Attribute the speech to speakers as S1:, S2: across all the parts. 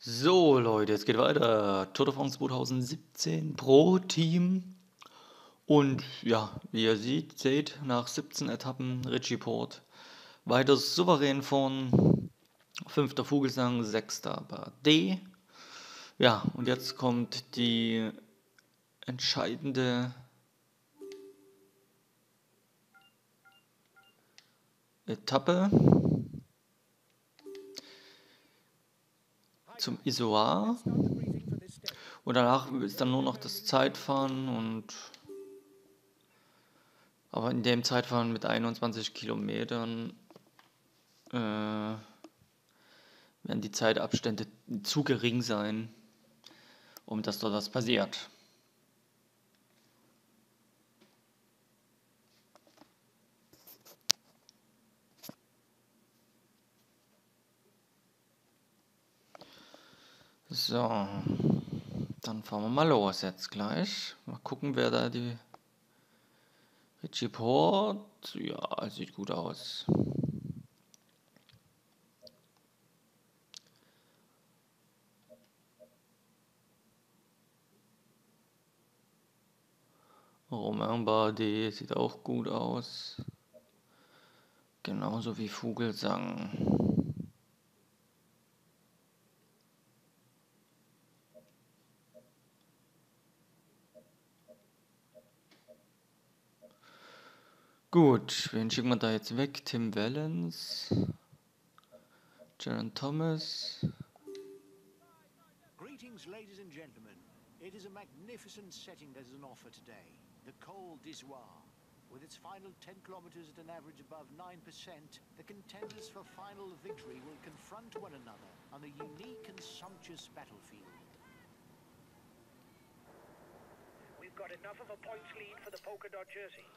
S1: So, Leute, es geht weiter. Tour de France 2017 Pro Team. Und ja, wie ihr seht, seht nach 17 Etappen Richie Port weiter souverän von fünfter Vogelsang, sechster D. Ja, und jetzt kommt die entscheidende Etappe. Zum Isoar. Und danach ist dann nur noch das Zeitfahren und aber in dem Zeitfahren mit 21 Kilometern äh, werden die Zeitabstände zu gering sein, um dass dort was passiert. So, dann fahren wir mal los jetzt gleich. Mal gucken, wer da die Richie Port. Ja, sieht gut aus. Romain Bardet sieht auch gut aus. Genauso wie Vogelsang. Gut, wen schicken wir da jetzt weg? Tim Wellens, Jaron Thomas. Greetings, ladies and gentlemen. It is a magnificent setting that is on offer today. The Col d'Isoire. With its final 10 kilometers at an average above 9%, the contenders for final victory will confront one another on a unique and sumptuous battlefield. We've got enough of a points lead for the polka dot jersey.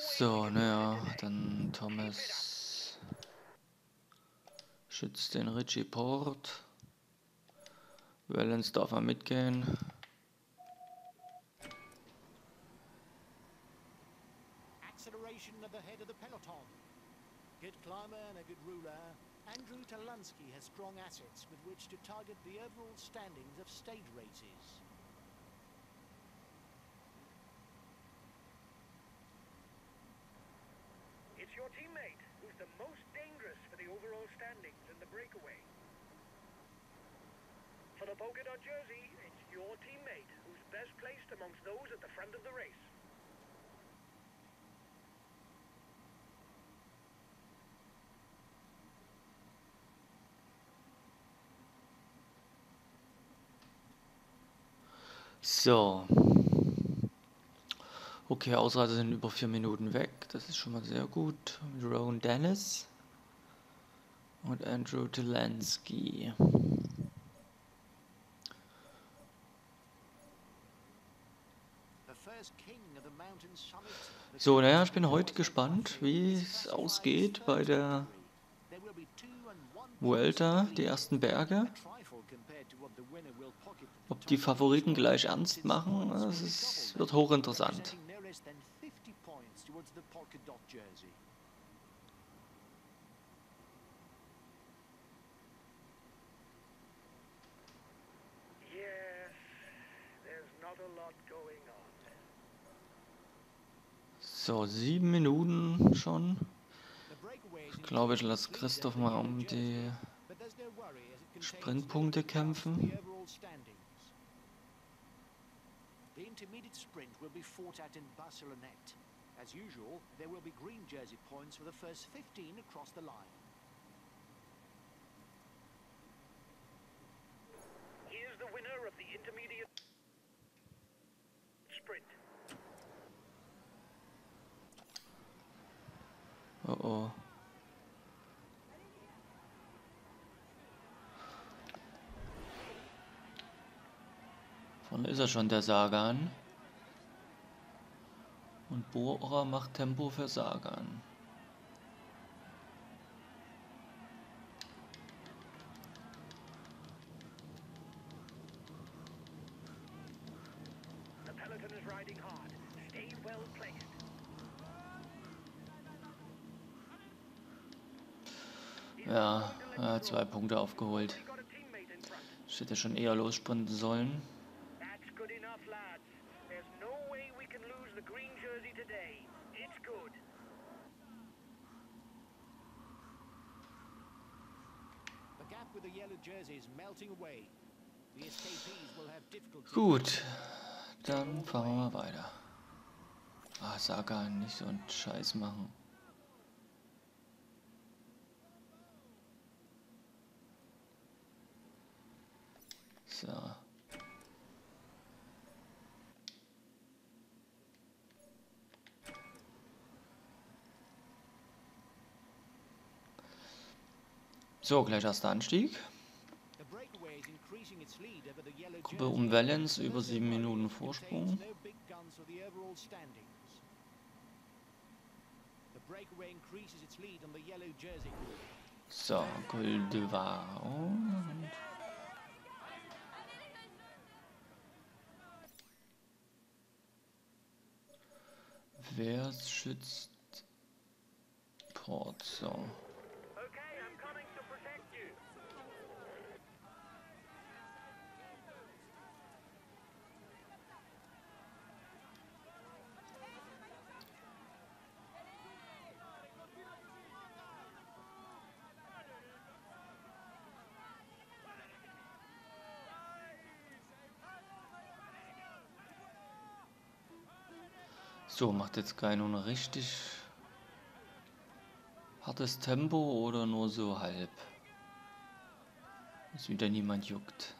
S1: So, naja, dann Thomas schützt den Richie Port. Wellens darf er mitgehen. Good climber and a good ruler. Andrew Talansky has strong assets with which to target the overall standings of stage races. your teammate, who's the most dangerous for the overall standings in the breakaway. Polka dot jersey, it's your teammate, who's best placed amongst those at the front of the race. So. Okay, Ausreise sind über vier Minuten weg. Das ist schon mal sehr gut. Rowan Dennis und Andrew Delansky. So, naja, ich bin heute gespannt, wie es ausgeht bei der Vuelta, die ersten Berge. Ob die Favoriten gleich ernst machen, ist, wird hochinteressant. So, sieben Minuten schon. Ich glaube, ich lasse Christoph mal um die Sprintpunkte kämpfen. As usual, there will be green jersey points for the first 15 across the line. Here's the winner of the intermediate sprint. Uh-oh. Vorne ist er schon, der Sagan. Und Bohrer macht Tempo für Sagan. Ja, zwei Punkte aufgeholt. Ich hätte schon eher lossprinten sollen.
S2: That's good enough, lads. There's no way we can lose the green jersey today. It's good.
S3: The gap with the yellow jersey is melting away. The escapees will have difficulty.
S1: Gut, dann fahren wir weiter. Ah, Saga, nicht so einen Scheiß machen. So. So, gleich erster Anstieg. Gruppe um Valens, über
S3: First
S1: sieben
S3: round
S1: Minuten
S3: contains
S1: Vorsprung. So, Col de Varo. Wer schützt Port? So. So, macht jetzt nun ein richtig hartes Tempo oder nur so halb? Dass wieder niemand juckt.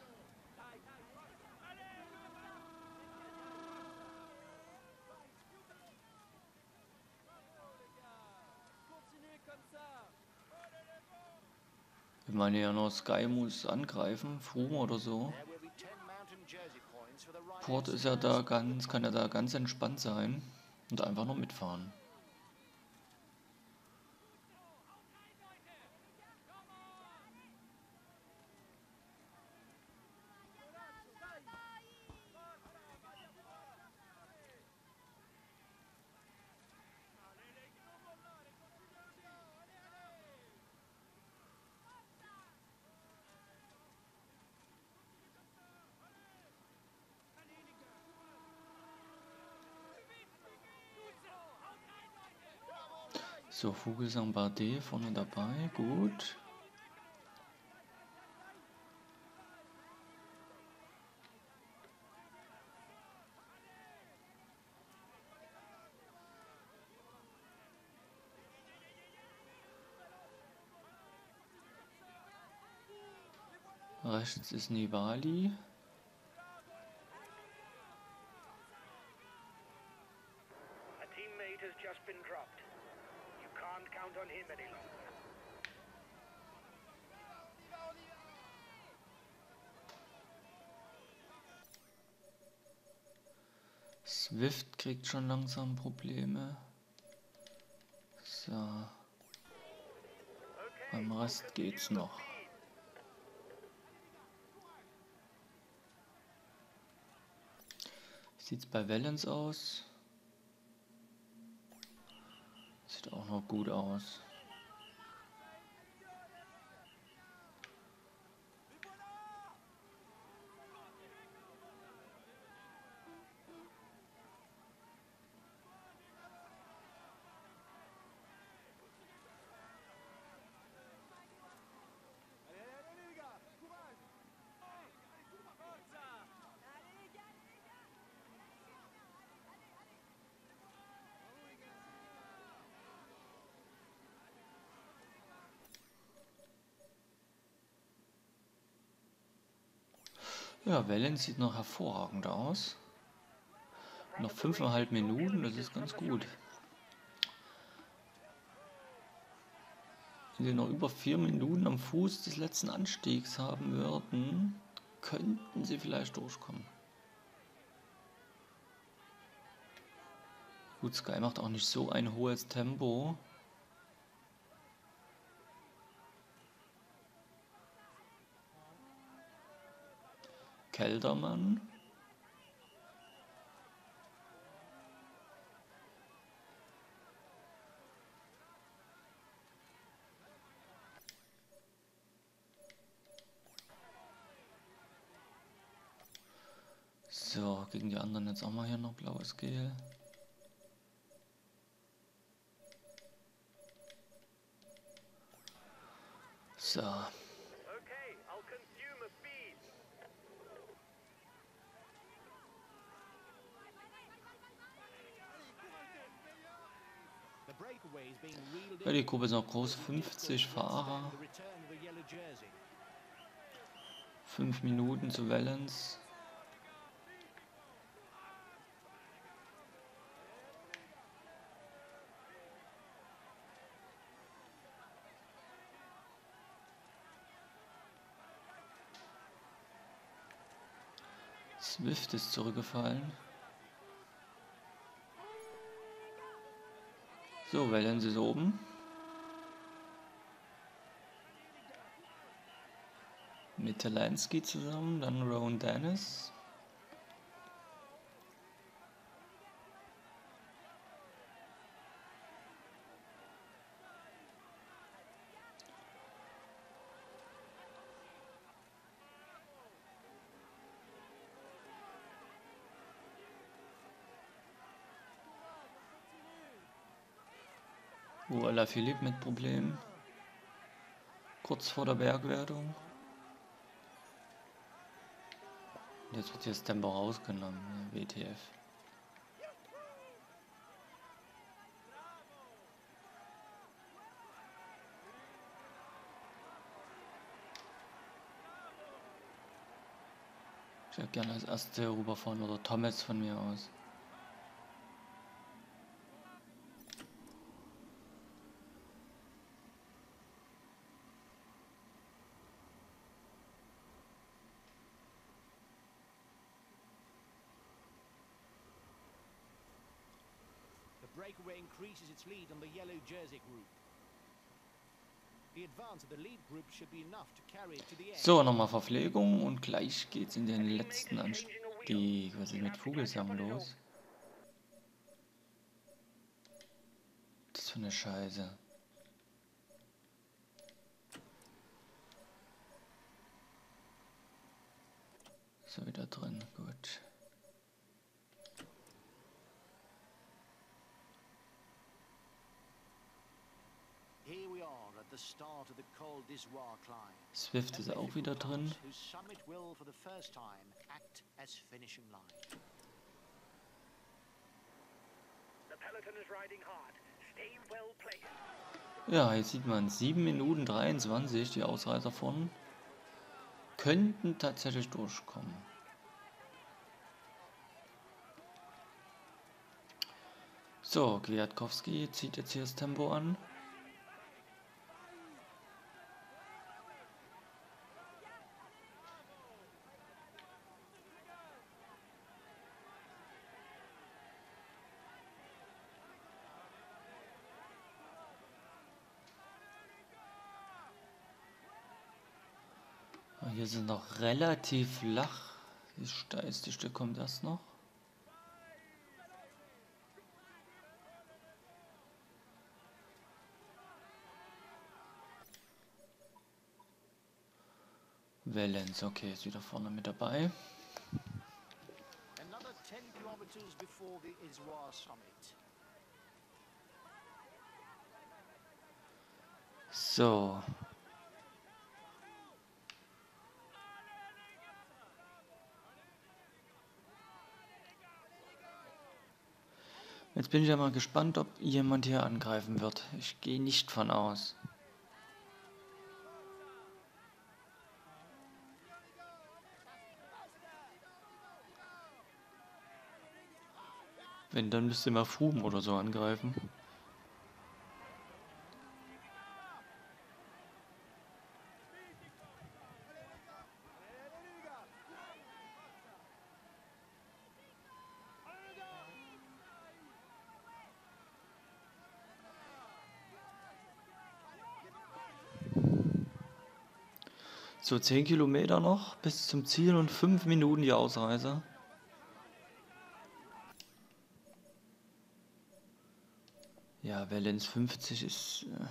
S1: Ich meine ja nur Sky muss angreifen, Froome oder so.
S3: There will be 10 mountain jersey points for the riders.
S1: Port ist ja da ganz, kann ja da ganz entspannt sein und einfach nur mitfahren. So, Vogelsang Bardet vorne dabei, gut. Rechts ist Nibali.
S2: A teammate has just been dropped. Can't count on him any longer.
S1: Swift kriegt schon langsam Probleme. So, beim Rest geht's noch. Sieht's bei Valens aus? Sieht auch noch gut aus. Ja, Valens sieht noch hervorragend aus. Noch fünfeinhalb Minuten, das ist ganz gut. Wenn sie noch über vier Minuten am Fuß des letzten Anstiegs haben würden, könnten sie vielleicht durchkommen. Gut, Sky macht auch nicht so ein hohes Tempo. Keldermann. So, gegen die anderen jetzt auch mal hier noch blaues Gel. So,
S2: Okay, I'll consume a feed.
S3: The breakaway is being reeled
S1: ja, die Gruppe ist noch groß, 50 Fahrer,
S3: The return of the yellow jersey.
S1: 5 Minuten zu Valence. Swift ist zurückgefallen. So, Valence ist oben. Mit Talansky zusammen, dann Rowan Dennis. Uella Philipp mit Problemen. Kurz vor der Bergwertung. Jetzt wird hier das Tempo rausgenommen, ne, WTF. Ich hätte gerne als erste rüberfahren oder Thomas von mir aus.
S3: Breakaway increases its lead on the yellow jersey group.
S1: So, nochmal Verpflegung und gleich geht's in den letzten Anstieg. Was ist mit Vogelsang los? Das für eine Scheiße. So, wieder drin, gut.
S3: Here we are at the start of the Col d'Izoire climb.
S1: Swift ist auch wieder drin. Ja, jetzt sieht man 7 Minuten 23, die Ausreißer von könnten tatsächlich durchkommen. So, Kwiatkowski zieht jetzt hier das Tempo an. Sind noch relativ flach. Das steilste Stück kommt erst noch. Valence, okay, ist wieder vorne mit dabei.
S3: Another 10 kilometers before the Izoire summit.
S1: So. Jetzt bin ich ja mal gespannt, ob jemand hier angreifen wird. Ich gehe nicht von aus. Wenn, dann müsste mal Froome oder so angreifen. So 10 Kilometer noch bis zum Ziel und 5 Minuten die Ausreise. Ja, Valenz 50 ist... Äh,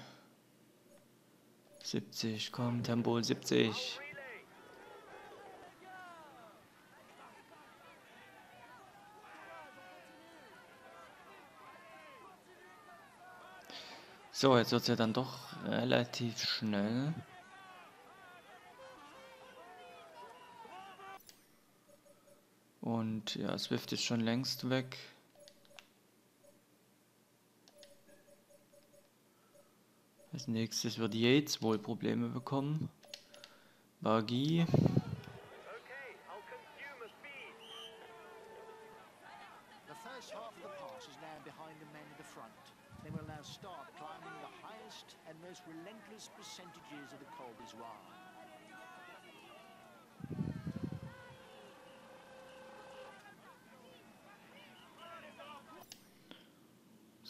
S1: 70, komm, Tempo 70. So, jetzt wird es ja dann doch relativ schnell. Und ja, Swift ist schon längst weg. Als nächstes wird Yates wohl Probleme bekommen.
S3: Now start climbing the highest and most relentless percentages of the Col d'Isoire.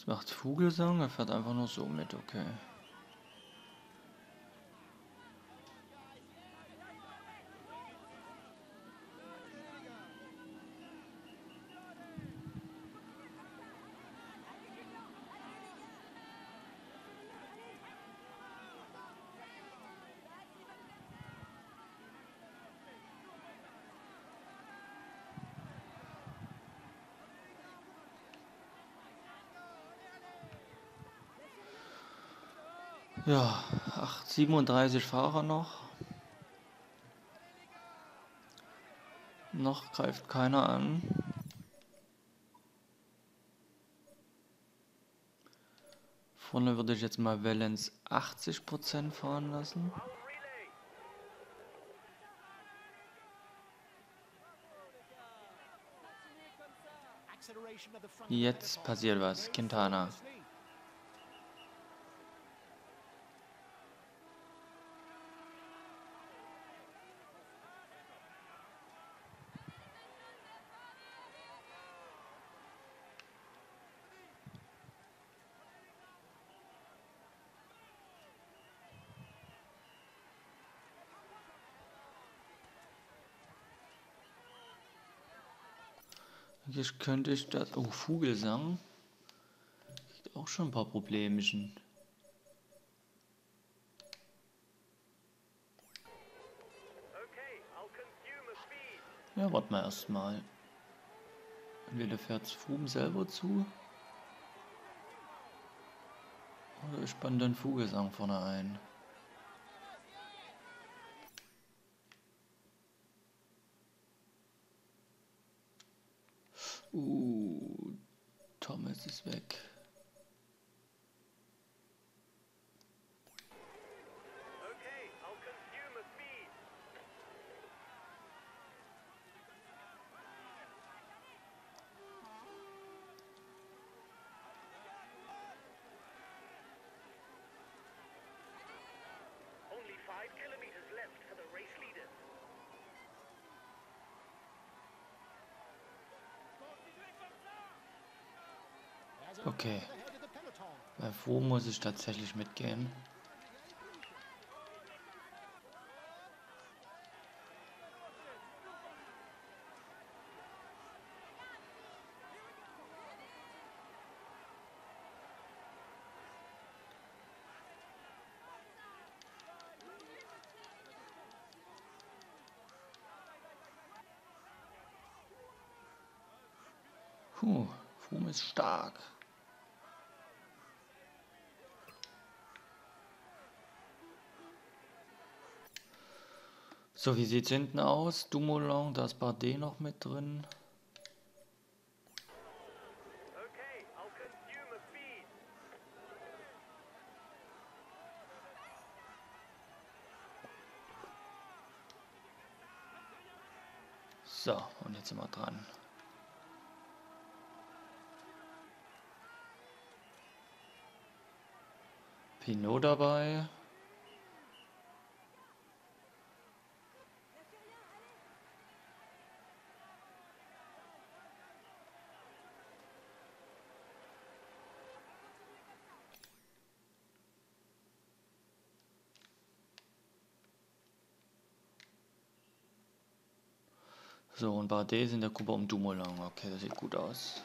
S1: Was macht Vogelsang? Er fährt einfach nur so mit, okay. Ja, ach, 37 Fahrer noch. Noch greift keiner an. Vorne würde ich jetzt mal Valens 80% fahren lassen. Jetzt passiert was. Quintana. Jetzt könnte ich das. Oh, Vogelsang. Kriegt auch schon ein paar Problemchen. Ja, warten wir erstmal. Entweder fährt Fum selber zu. Oder ich spanne dann Vogelsang vorne ein. Uh, Thomas ist weg.
S2: Okay, I'll consume a speed. Only five kilometers left for the race leaders.
S3: There's a
S1: Okay.
S3: peloton.
S1: Bei Froh muss ich tatsächlich mitgehen. Puh, Froome ist stark. So, wie sieht's hinten aus? Dumoulin, da ist Bardet noch mit drin. So, und jetzt sind wir dran. Pinot dabei. So, und Bardet in der Gruppe um Dumoulin. Okay, das sieht gut aus.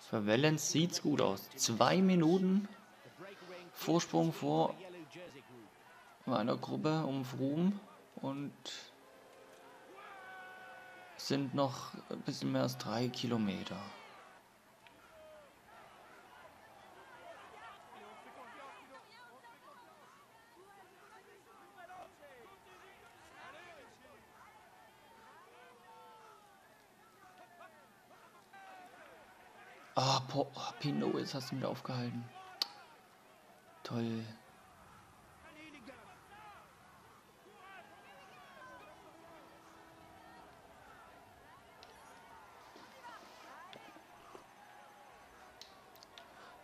S1: Für Valens sieht's gut aus. Zwei Minuten Vorsprung vor meiner Gruppe um Froome. Und sind noch ein bisschen mehr als drei Kilometer. Ah, oh, Pinot, jetzt hast du mich aufgehalten. Toll.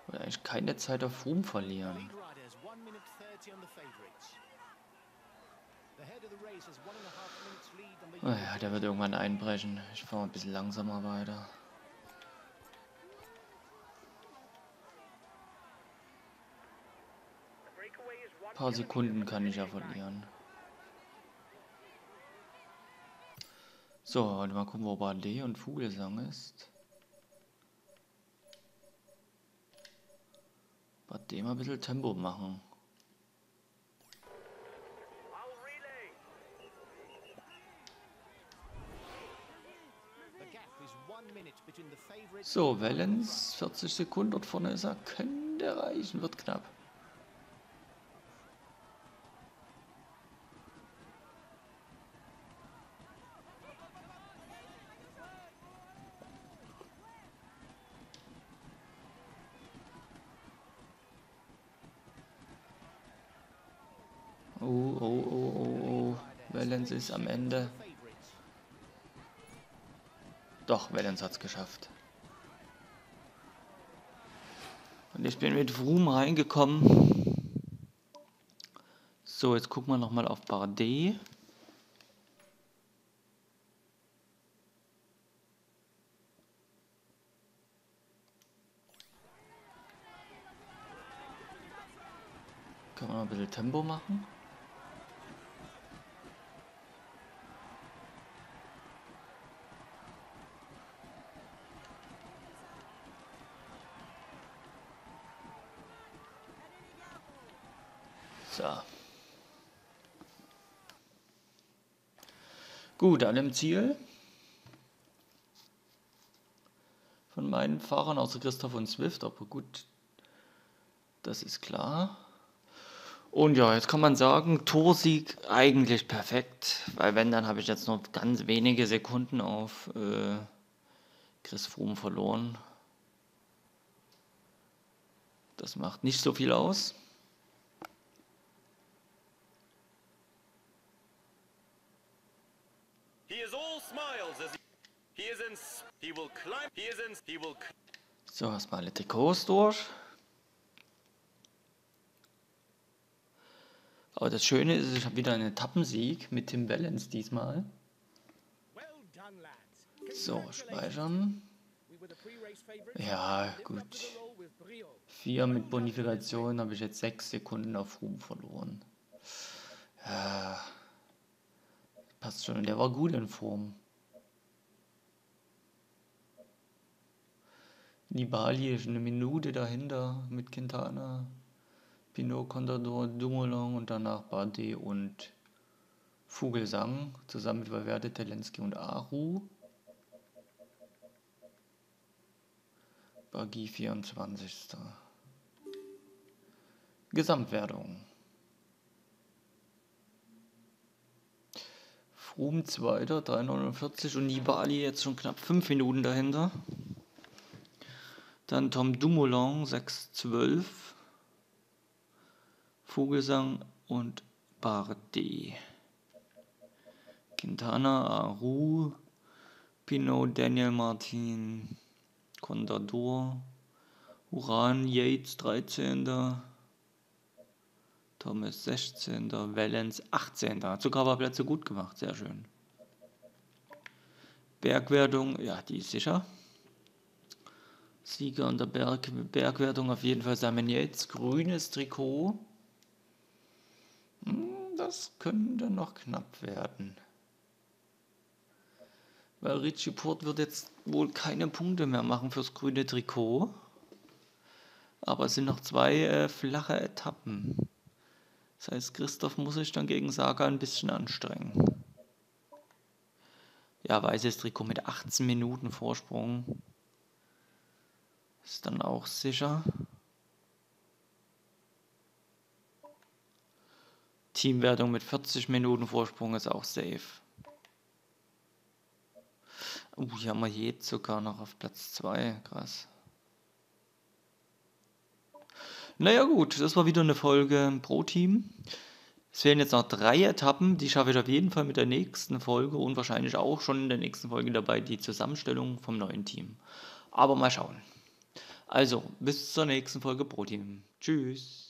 S1: Und eigentlich keine Zeit auf Ruhm verlieren.
S3: Lead riders, 1 minute 30 on the favourites. The head of the race has one and a half minutes lead on the
S1: Naja, der wird irgendwann einbrechen. Ich fahre ein bisschen langsamer weiter.
S2: The breakaway is one
S1: Ein paar Sekunden kann ich ja verlieren. So, warte mal gucken, wo Bardet und Vogelsang ist. Bardet mal ein bisschen Tempo machen. So, Valens, 40 Sekunden dort vorne ist er, könnte reichen, wird knapp. Oh, oh, oh, oh, oh. Valens ist am Ende. Doch, Valens hat's geschafft. Und ich bin mit Vroom reingekommen. So, jetzt gucken wir nochmal auf Bardet. Können wir noch ein bisschen Tempo machen? So. Gut, an dem Ziel von meinen Fahrern, außer Christoph und Swift, aber gut, das ist klar. Und ja, jetzt kann man sagen, Torsieg eigentlich perfekt, weil wenn, dann habe ich jetzt noch ganz wenige Sekunden auf äh, Chris Froome verloren. Das macht nicht so viel aus. So, erstmal alle Trikots durch. Aber das Schöne ist, ich habe wieder einen Etappensieg mit Tim Valens diesmal. So, speichern. Ja, gut. Vier mit Bonifikation habe ich jetzt sechs Sekunden auf Ruhm verloren. Ja, passt schon. Der war gut in Form. Nibali ist eine Minute dahinter mit Quintana, Pinot, Contador, Dumoulin und danach Bardet und Vogelsang zusammen mit Valverde, Telensky und Aru. Bagi 24. Gesamtwertung. Froome 2. 349 und Nibali jetzt schon knapp 5 Minuten dahinter. Dann Tom Dumoulin 6,12. Vogelsang und Bardet. Quintana, Aru, Pinot, Daniel Martin, Contador, Uran, Yates 13. Thomas 16. Valens 18. Hat sogar paar Plätze gut gemacht, sehr schön. Bergwertung, ja, die ist sicher. Sieger in der Berg Bergwertung auf jeden Fall Simon Yates. Grünes Trikot. Hm, Das könnte noch knapp werden. Weil Richie Port wird jetzt wohl keine Punkte mehr machen fürs grüne Trikot. Aber es sind noch zwei äh, flache Etappen. Das heißt, Christoph muss sich dann gegen Saga ein bisschen anstrengen. Ja, weißes Trikot mit 18 Minuten Vorsprung. Ist dann auch sicher. Teamwertung mit 40 Minuten Vorsprung ist auch safe. Uh, hier haben wir jetzt sogar noch auf Platz 2. Krass. Naja gut, das war wieder eine Folge pro Team. Es fehlen jetzt noch drei Etappen, die schaffe ich auf jeden Fall mit der nächsten Folge und wahrscheinlich auch schon in der nächsten Folge dabei die Zusammenstellung vom neuen Team. Aber mal schauen. Also, bis zur nächsten Folge pro. Tschüss.